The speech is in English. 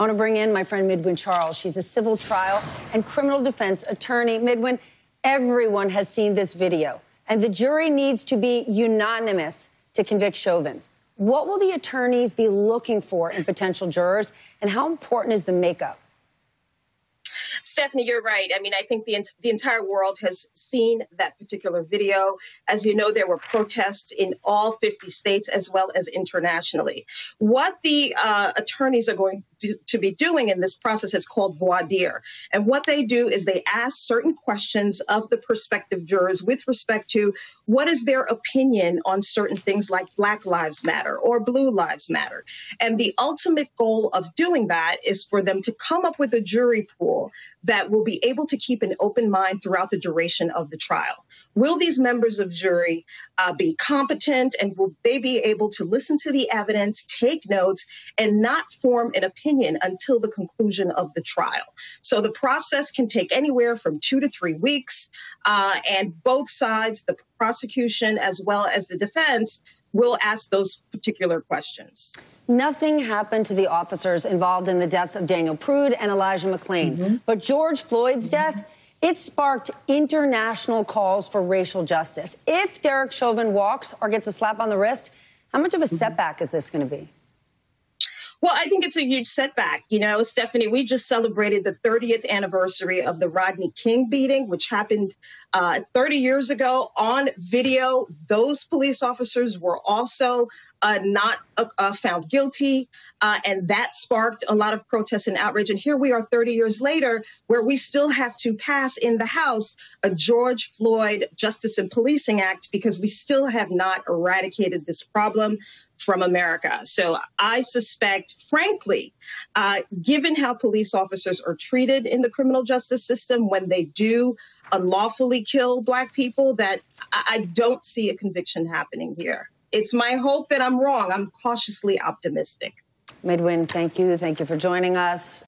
I want to bring in my friend Midwin Charles. She's a civil trial and criminal defense attorney. Midwin, everyone has seen this video, and the jury needs to be unanimous to convict Chauvin. What will the attorneys be looking for in potential jurors, and how important is the makeup? Stephanie, you're right. I mean, I think the, the entire world has seen that particular video. As you know, there were protests in all 50 states as well as internationally. What the uh, attorneys are going to be doing in this process is called voir dire. And what they do is they ask certain questions of the prospective jurors with respect to what is their opinion on certain things like Black Lives Matter or Blue Lives Matter. And the ultimate goal of doing that is for them to come up with a jury pool that will be able to keep an open mind throughout the duration of the trial. Will these members of jury uh, be competent and will they be able to listen to the evidence, take notes, and not form an opinion until the conclusion of the trial? So the process can take anywhere from two to three weeks, uh, and both sides, the prosecution as well as the defense, will ask those particular questions. Nothing happened to the officers involved in the deaths of Daniel Prude and Elijah McClain. Mm-hmm. But George Floyd's death, it sparked international calls for racial justice. If Derek Chauvin walks or gets a slap on the wrist, how much of a mm-hmm. setback is this going to be? Well, I think it's a huge setback. You know, Stephanie, we just celebrated the 30th anniversary of the Rodney King beating, which happened uh, 30 years ago on video. Those police officers were also uh, not uh, uh found guilty. Uh, and that sparked a lot of protests and outrage. And here we are 30 years later, where we still have to pass in the House a George Floyd Justice and Policing Act because we still have not eradicated this problem from America. So I suspect, frankly, uh, given how police officers are treated in the criminal justice system when they do unlawfully kill Black people, that I don't see a conviction happening here. It's my hope that I'm wrong. I'm cautiously optimistic. Midwin, thank you. Thank you for joining us.